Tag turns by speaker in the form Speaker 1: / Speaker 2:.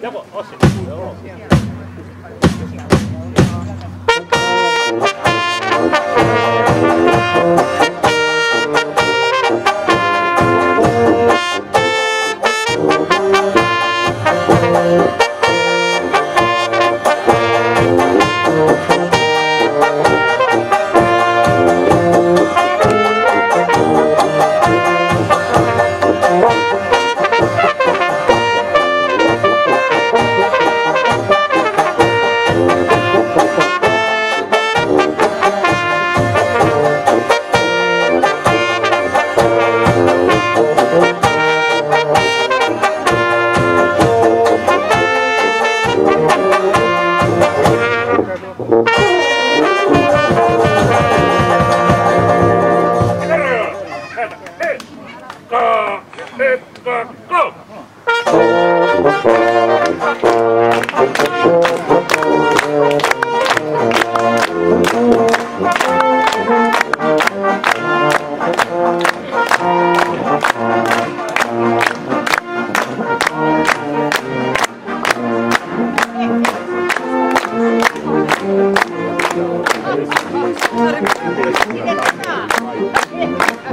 Speaker 1: Jawohl, aussehen. Jawohl. Go! Let's go!
Speaker 2: go. Terima kasih.